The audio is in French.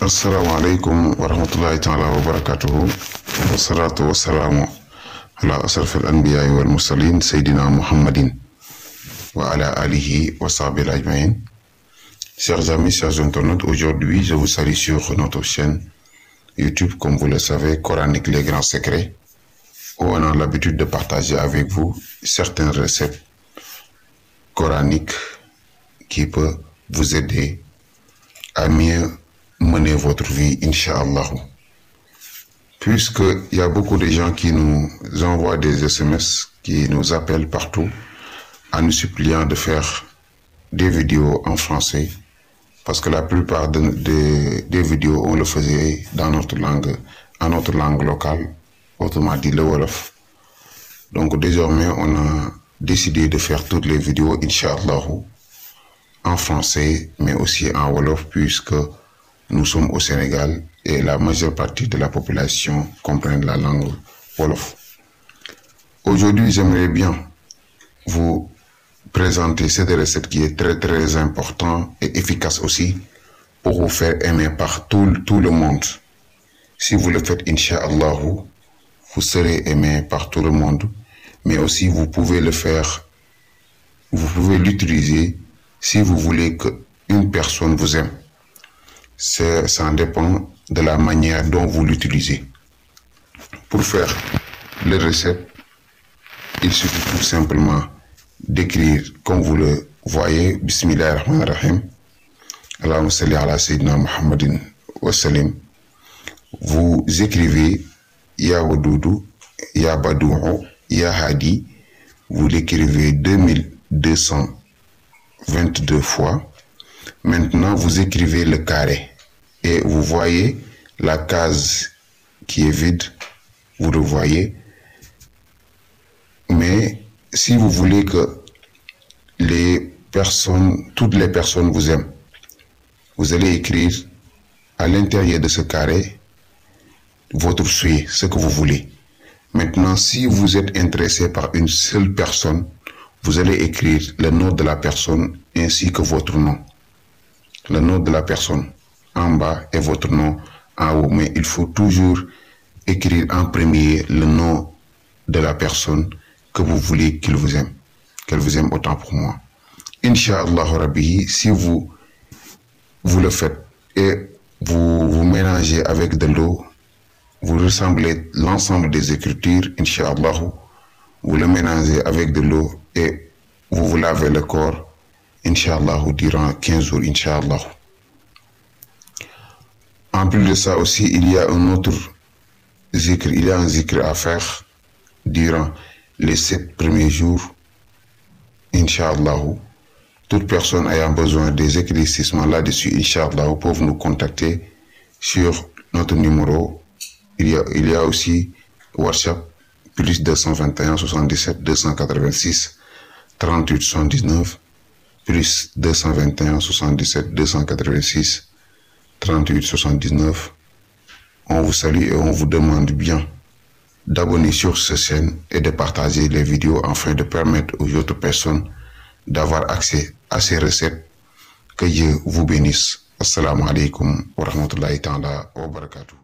assalamu aleykum wa rahmatullahi taala wa barakatuhu. Wassalatu wassalaamu ala asraf al anbiyai wal seydina muhammadin wa ala alihi wa sahbihi chers amis chers internautes aujourd'hui je vous salue sur notre chaîne youtube. Comme vous le savez coranique les grands secrets. Où on a l'habitude de partager avec vous certaines recettes coraniques qui peuvent vous aider à mieux mener votre vie, Inch'Allah. Puisqu'il y a beaucoup de gens qui nous envoient des SMS, qui nous appellent partout, en nous suppliant de faire des vidéos en français, parce que la plupart de, de, des vidéos, on le faisait dans notre langue, en notre langue locale, autrement dit le Wolof. Donc désormais, on a décidé de faire toutes les vidéos, Inch'Allah, en français, mais aussi en Wolof, puisque nous sommes au Sénégal et la majeure partie de la population comprend la langue Wolof. Aujourd'hui, j'aimerais bien vous présenter cette recette qui est très très importante et efficace aussi pour vous faire aimer par tout, tout le monde. Si vous le faites, Inch'Allah, vous serez aimé par tout le monde, mais aussi vous pouvez le faire, vous pouvez l'utiliser si vous voulez qu'une personne vous aime ça dépend de la manière dont vous l'utilisez. Pour faire les recettes, il suffit tout simplement d'écrire comme vous le voyez, Bismillah ar-Rahman ar-Rahim, salli ala Sayyidina Muhammadin wa salim. Vous écrivez Ya Wadoudou, Ya Ya Hadi, vous l'écrivez 2222 fois. Maintenant, vous écrivez le carré et vous voyez la case qui est vide, vous le voyez. Mais si vous voulez que les personnes, toutes les personnes vous aiment, vous allez écrire à l'intérieur de ce carré votre souhait, ce que vous voulez. Maintenant, si vous êtes intéressé par une seule personne, vous allez écrire le nom de la personne ainsi que votre nom. Le nom de la personne en bas et votre nom en haut. Mais il faut toujours écrire en premier le nom de la personne que vous voulez qu'il vous aime. Qu'elle vous aime autant pour moi. Inch'Allah si vous, vous le faites et vous vous mélangez avec de l'eau, vous ressemblez l'ensemble des écritures, Inch'Allah, vous le mélangez avec de l'eau et vous vous lavez le corps, Inch'Allah, durant 15 jours, Inch'Allah. En plus de ça aussi, il y a un autre zikr, il y a un zikr à faire durant les sept premiers jours, Inch'Allah. Toute personne ayant besoin des éclaircissements là-dessus, Inch'Allah, peuvent nous contacter sur notre numéro. Il y a, il y a aussi WhatsApp, plus 221 77 286 38 79, plus 221 77 286 38 79. On vous salue et on vous demande bien d'abonner sur cette chaîne et de partager les vidéos afin de permettre aux autres personnes d'avoir accès à ces recettes. Que Dieu vous bénisse. Assalamu alaikum wa rahmatullahi wa barakatuh.